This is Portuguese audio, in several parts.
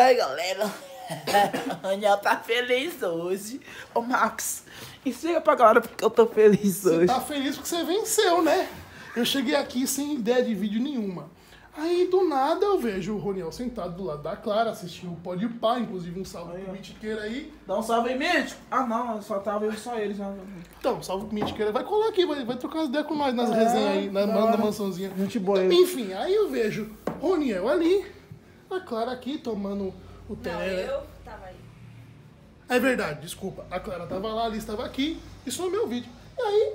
E aí, galera? Daniel tá feliz hoje. Ô, Max, explica pra galera porque eu tô feliz Você hoje. tá feliz porque você venceu, né? Eu cheguei aqui sem ideia de vídeo nenhuma. Aí, do nada, eu vejo o Roniel sentado do lado da Clara, assistindo o Pode Pá, inclusive um salve pro Mitiqueira aí. Dá um salve aí, Mítico. Ah, não, só tava eu só eles. Né? Então, salve pro Mitiqueira. Vai colar aqui, vai, vai trocar as ideias com nós nas resenhas aí, na, da na, hora. mansãozinha. Gente boa ele. Enfim, aí eu vejo Roniel ali, a Clara aqui tomando o Não, tereré. eu tava aí. É verdade, desculpa. A Clara tava lá, a Alice tava aqui. Isso no meu vídeo. E aí,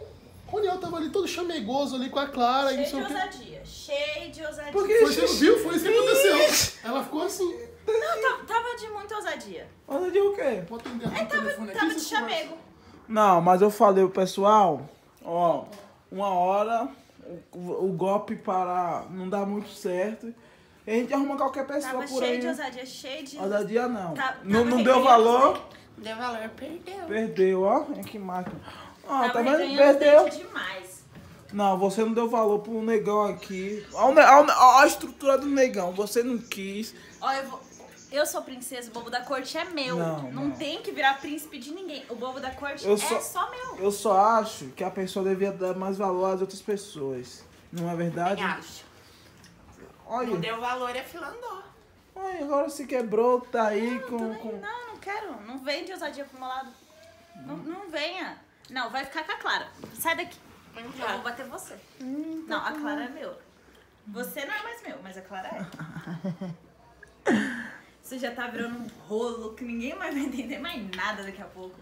Roniel tava ali todo chamegoso ali com a Clara e não Cheio sei de o quê. ousadia. Cheio de ousadia. Por quê? Foi, você não viu? Foi isso que aconteceu. Ela ficou assim. Não, ta- tava de muita ousadia. De o quê? Atender aqui É, o tava, telefone aqui. tava de chamego. Não, mas eu falei pro pessoal, ó, uma hora o, o golpe para não dar muito certo. E a gente arruma qualquer pessoa Tava por cheio aí. de ousadia, cheio de. Olha dia não. Tá- não não deu valor, Deu valor, perdeu. perdeu, ó. É que máquina. Ó, tá vendo? Perdeu. demais. Não, você não deu valor pro negão aqui. Olha a estrutura do negão. Você não quis. Ó, eu vou. Eu sou princesa, o bobo da corte é meu. Não, Não, não. tem que virar príncipe de ninguém. O bobo da corte Eu é só- só, meu. Eu só acho que a pessoa devia dar mais valor às outras pessoas. Não é verdade? Também acho. Olha, Não deu valor é filandó. olha, agora se quebrou, tá aí com. Tudo com... bem. Não, não quero. Não vem de ousadia pro meu lado. Não, não venha. Não, vai ficar com a Clara. Sai daqui. Eu vou bater você. não, a Clara é meu. Você não é mais meu, mas a Clara é. Você já tá virando um rolo que ninguém mais vai entender mais nada daqui a pouco.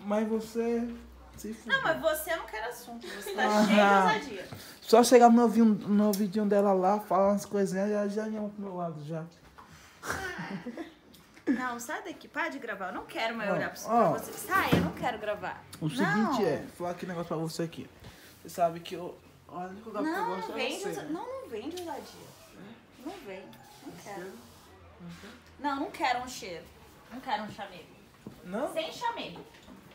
Mas você. Se. Não, mas você não quer assunto. Você tá cheio de ousadia. Só chegar no, ouvidinho- no ouvidinho dela lá, falar umas coisinhas, já, já ia pro meu lado já. Não, sai daqui. Para de gravar. Eu não quero mais Ó, olhar pra ó. você. Sai, eu não quero gravar. O seguinte não. é, vou falar aqui um negócio pra você aqui. Você sabe que eu. Olha, que eu Não, gosto não é vem você. ousadia. Não, não vem de ousadia. Não vem. Não quero. Não, não quero um cheiro. Não quero um chamego. Não? Sem chamego.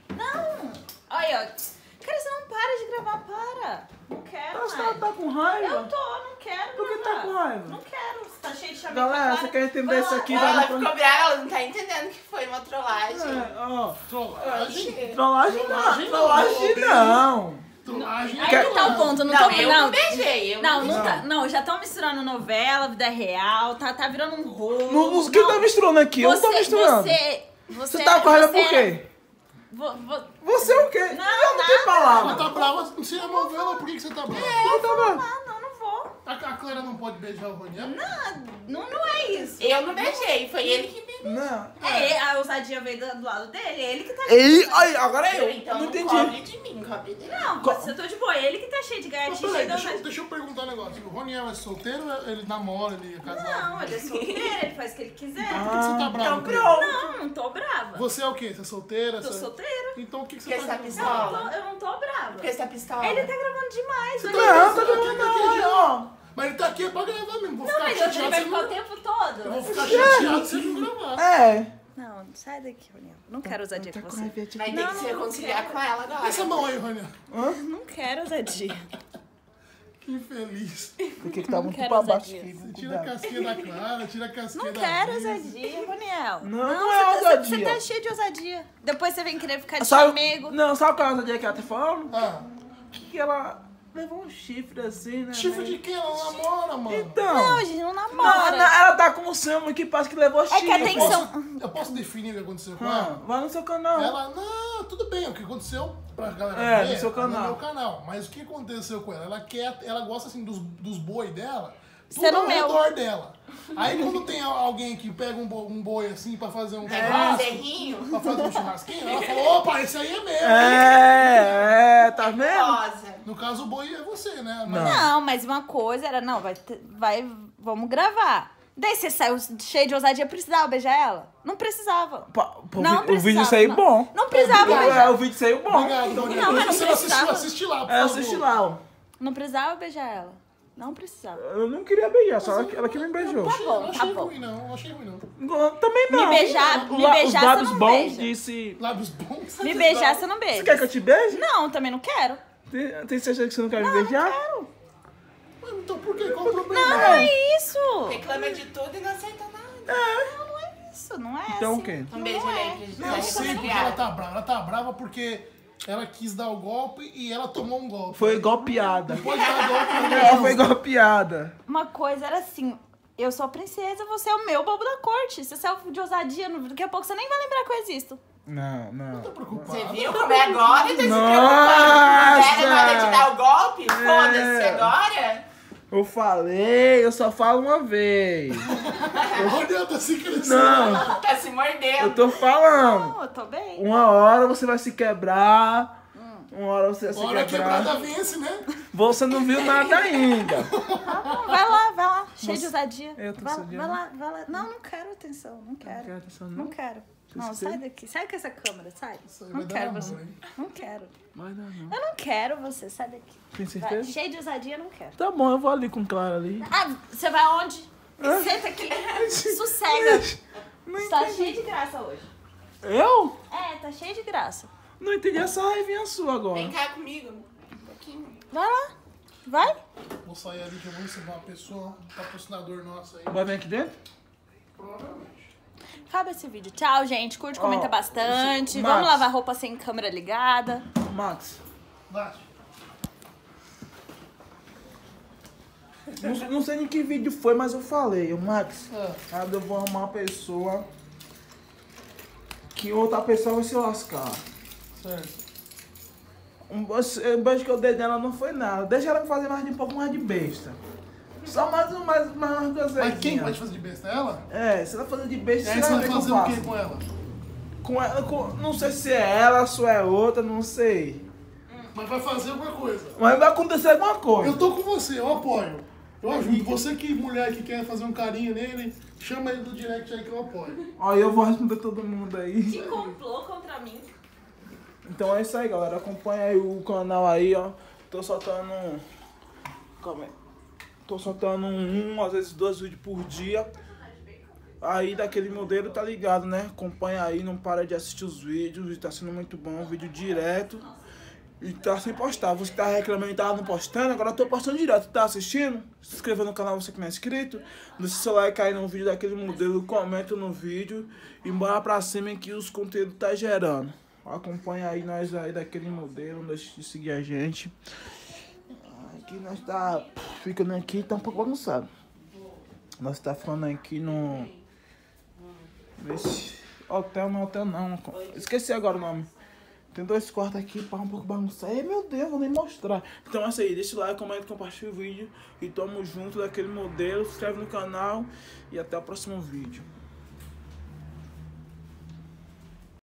Não! Olha, ó. Cara, você não para de gravar, para. Não quero Você mais. tá, tá com raiva? Eu tô, não quero Por que gravar. tá com raiva? Não quero. Você tá cheio de chamego. Galera, você quer entender isso aqui? Ela vai ficou brava, ela não tá entendendo que foi uma trollagem. É, ó. Trollagem? Trollagem não. Trollagem não. Trollagem. Aí que tá o ponto, não, Não, tô... eu não, não beijei. Eu Não, não, Não. tá, não, já estão misturando novela, vida real, tá, tá virando um rolo. Não, os- quem tá misturando aqui? eu não tô misturando. Você, você, Você tá com raiva por você- quê? Vo- vo- Você é o quê? Não, eu não nada. tenho Ela palavra. tá brava. Você é novela, por que que você tá brava? Não tá bravo. Ah, não, não vou. A, a Clara não pode beijar o Roniel? Não, não, não é isso. Eu não beijei, foi ele que me Não. É, a ousadia veio do, do lado dele, é ele que tá Ei, ai, agora é eu. Então não não entendi. cobre de mim, cobre dele. Não, Co- você eu tô de boa, é ele que tá cheio de Mas gaiatinha, peraí, deixa, eu- deixa eu perguntar um negócio. O Roniel é solteiro ou ele namora, ele é casado? Não, ele é solteiro, ele faz o que ele quiser. Por que que você tá bravo? Então ele? pronto. Não, não tô brava. Você é o quê? Você é solteira? Tô Você- solteira. Então o que, que você Porque tá você tá fazendo? Não, eu, pistola. tô, eu não tô brava. Porque você tá pistola. Ele tá gravando demais, Não, isso. tá gravando não, ó. Mas ele tá aqui é pra gravar mesmo. Vou Não, ficar mas eu chateado vai se ficar o não... tempo todo. Eu vou ficar chateado se ele não gravar. É. Não, sai daqui, Roniel. Não quero ousadia Tá com você. Vai ter Não, que se não, não reconciliar quero. com ela agora. Essa mão aí, Roniel. Não quero ousadia. Que infeliz. Porque que tá muito quero pra baixo aqui. Tira a casquinha da Clara, tira a casquinha Não da quero Alice. ousadia, Roniel. Não, não é você tá- ousadia. Você tá cheio de ousadia. Depois você vem querer ficar de Sabe, chamego. não, sabe qual é a ousadia que ela tá falando? Ah, Que ela levou um chifre assim, né? chifre né? de quem? Ela namora, mano. Então. Não, gente, não Não, namora. não, ela tá com o Samu que parece que levou chifre. que atenção- Posso- eu posso definir o que aconteceu com Ah, ela? vai no seu canal. Ela, não, tudo bem, o que aconteceu pra galera É, ver, no seu canal. no meu canal. Mas o que aconteceu com ela? Ela quer, ela gosta assim dos, dos boi dela, tudo Ser no ao meu. redor dela. Aí quando tem al- alguém que pega um boi, um boi assim pra fazer um É, churrasco, Zerrinho. pra fazer um churrasquinho, ela falou, opa, esse aí é meu. É, é, tá vendo? Rosa. No caso, o boi é você, né? Mas- Não, mas uma coisa era, não, vai, ter- vai, vamos gravar. Daí você saiu cheio de ousadia, precisava beijar ela? Não precisava. Pô, pô, Não o o vídeo precisava, saiu não. bom. Não precisava. É, beijar. o vídeo saiu bom. Obrigado, Rony. Não, mas Depois não você não assistiu, precisava. assiste lá, por É, favor. assisti lá, ó. Não precisava beijar ela. Não precisava. Eu não queria beijar, só ela, que- ela que me beijou. Tá Eu bom, não tá achei bom. ruim, não. Não achei ruim, não. Também não. Me beijar- me la- beijar, Os lábios você não bons beija. disse... Lábios bons. Me beijar, você não Você beija. quer que eu te beije? Não, também não quero. Tem, tem certeza que você não quer me Não, beijar? não quero. Então por quê? Qual o problema? Não, é isso. Reclama de tudo e não aceita nada. É. Não, não é Não é Então assim. o quê? Um beijo, Não é. Pra Eu sei porque ela tá brava. Ela tá brava porque ela quis dar o golpe e ela tomou um golpe. Foi golpeada. Pode dar golpe, Ela foi golpeada. Uma coisa era assim, eu sou a princesa, você é o meu bobo da corte. Se você é de ousadia, no- daqui a pouco você nem vai lembrar que eu existo. Não, não. tô preocupado. Você viu como é agora? Tá se Nossa! preocupando. Na hora de dar o golpe? Foda-se É. agora. Eu falei, eu só falo uma vez. Olha, tá se crescendo. Não, Tá se eu mordendo. tô falando. Não, eu tô bem. Uma hora você vai se quebrar. Uma hora você vai se Hora quebrar. quebrada vence, né? Você não viu nada ainda. Não, vai lá, vai lá. Cheio de Você- ousadia. Eu tô vai, vai lá, vai lá. Não, não quero atenção, não quero. quero atenção, Não não? quero. Não, sai daqui. Sai com essa câmera, sai. Não vai quero você. mão? Não quero. Mas não, não. Eu não quero você, sai daqui. Tem Vai. certeza? Cheio de ousadia, não quero. Tá bom, eu vou ali com Clara ali. Ah, você vai aonde? Senta aqui. Sossega. Não Tá cheio de graça hoje. Eu? É, tá cheio de graça. Não entendi essa raivinha sua agora. Vem cá comigo. Um pouquinho. Vai lá. Vai. Vou sair ali que eu vou receber uma pessoa, um patrocinador nosso aí. Vai vir aqui dentro? Provavelmente. Acaba esse vídeo. Tchau, gente. Curte, comenta Ó, bastante. esse- Vamos Max. lavar roupa sem câmera ligada. Max, Bate. não, não sei em que vídeo foi, mas eu falei. O Max, ah, eu vou arrumar uma pessoa que outra pessoa vai se lascar. Certo. Um, um beijo que eu dei nela não foi nada. Deixa ela fazer mais de um pouco mais de besta. Só mais, um- mais, mais umas duas Mas quem pode fazer de besta? Ela? É, se ela fazer de E besta, aí você você vai vai que fazer o faço. que com ela? Com ela, com, não sei se é ela, se é outra, não sei. Mas vai fazer alguma coisa. Mas vai acontecer alguma coisa. Eu tô com você, eu apoio. Eu ajudo. Você que mulher que quer fazer um carinho nele, chama ele do direct aí que eu apoio. Ó, eu vou responder todo mundo aí. comprou contra mim. Então é isso aí, galera. Acompanha aí o canal aí, ó. Tô soltando. Calma aí. Tô soltando um, às vezes dois vídeos por dia. Aí daquele modelo, tá ligado, né? Acompanha aí, não para de assistir os vídeos. Tá sendo muito bom, vídeo direto. E tá sem postar. Você tá reclamando e tava não postando, agora eu tô postando direto. Tá assistindo? Se inscreva no canal você que não é inscrito. Deixa seu like aí no vídeo daquele modelo, comenta no vídeo. E bora pra cima que os conteúdos tá gerando. Acompanha aí nós aí daquele modelo, não deixe de seguir a gente. Aqui nós tá ficando aqui, tá um pouco bagunçado. Nós tá falando aqui no. Hotel, não hotel não. Esqueci agora o nome. Tem dois quartos aqui, pá, um pouco bagunçado. Ai, meu Deus, vou nem mostrar. Então é isso aí, deixa o like, comenta, compartilha o vídeo. E tamo junto daquele modelo. Se inscreve no canal. E até o próximo vídeo.